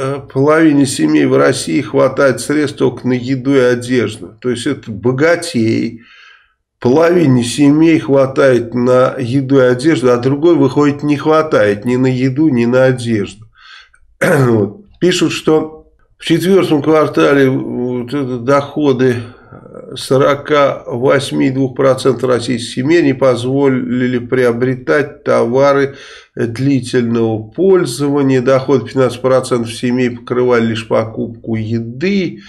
э, половине семей в России хватает средств только на еду и одежду. То есть это богатей, половине семей хватает на еду и одежду, а другой, выходит, не хватает ни на еду, ни на одежду. Пишут, что в четвертом квартале вот доходы 48,2% российских семей не позволили приобретать товары длительного пользования. Доход 15% семей покрывали лишь покупку еды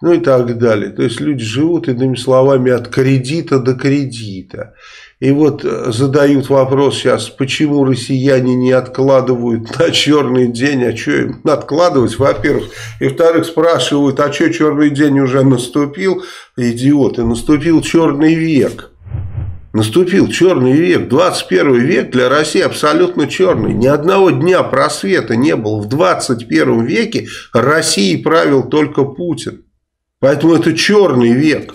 ну и так далее. То есть люди живут, иными словами, от кредита до кредита. И вот э, задают вопрос сейчас, почему россияне не откладывают на черный день, а что им откладывать, во-первых. И во-вторых, спрашивают, а что черный день уже наступил? Идиоты, наступил черный век. Наступил черный век, 21 век для России абсолютно черный. Ни одного дня просвета не было. В 21 веке Россией правил только Путин. Поэтому это черный век.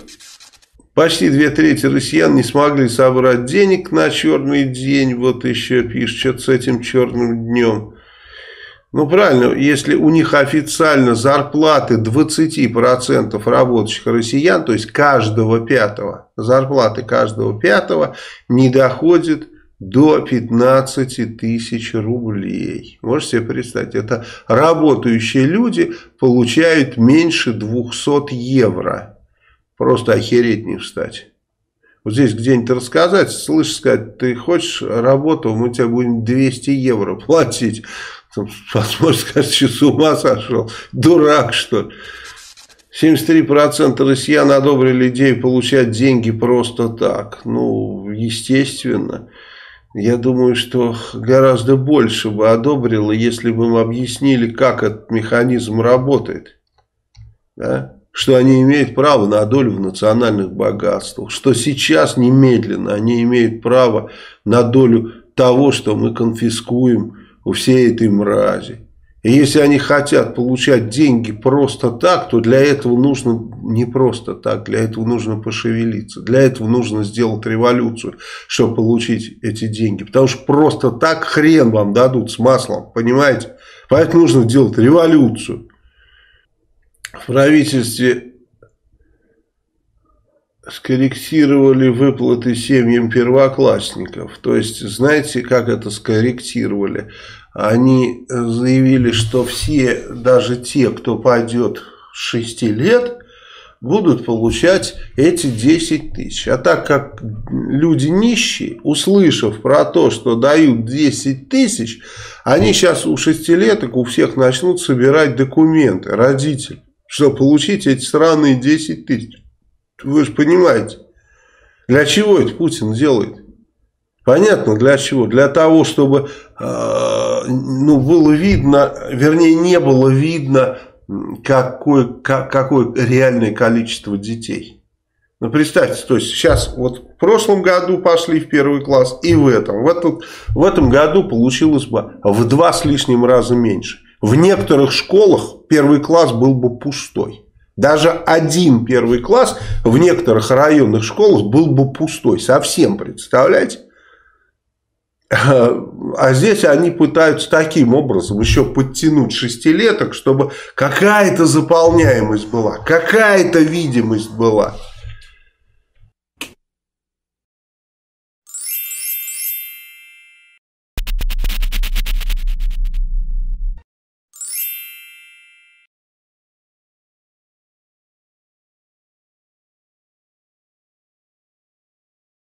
Почти две трети россиян не смогли собрать денег на черный день. Вот еще пишет, что с этим черным днем. Ну, правильно, если у них официально зарплаты 20% рабочих россиян, то есть каждого пятого, зарплаты каждого пятого не доходит до 15 тысяч рублей. Можете себе представить, это работающие люди получают меньше 200 евро. Просто охереть не встать. Вот здесь где-нибудь рассказать, слышь, сказать, ты хочешь работу, мы тебе будем 200 евро платить. Посмотришь, скажешь, что с ума сошел, дурак что ли. 73% россиян одобрили идею получать деньги просто так. Ну, естественно. Я думаю, что гораздо больше бы одобрило, если бы им объяснили, как этот механизм работает. Да? что они имеют право на долю в национальных богатствах, что сейчас немедленно они имеют право на долю того, что мы конфискуем у всей этой мрази. Если они хотят получать деньги просто так, то для этого нужно не просто так, для этого нужно пошевелиться, для этого нужно сделать революцию, чтобы получить эти деньги. Потому что просто так хрен вам дадут с маслом, понимаете? Поэтому нужно делать революцию в правительстве скорректировали выплаты семьям первоклассников. То есть, знаете, как это скорректировали? Они заявили, что все, даже те, кто пойдет с 6 лет, будут получать эти 10 тысяч. А так как люди нищие, услышав про то, что дают 10 тысяч, они сейчас у шестилеток у всех начнут собирать документы, родители чтобы получить эти странные 10 тысяч. Вы же понимаете, для чего это Путин делает? Понятно, для чего? Для того, чтобы э, ну, было видно, вернее, не было видно, какое, как, какое реальное количество детей. Ну, представьте, то есть сейчас вот в прошлом году пошли в первый класс и в этом. В этом, в этом году получилось бы в два с лишним раза меньше. В некоторых школах первый класс был бы пустой. Даже один первый класс в некоторых районных школах был бы пустой. Совсем, представляете? А здесь они пытаются таким образом еще подтянуть шестилеток, чтобы какая-то заполняемость была, какая-то видимость была.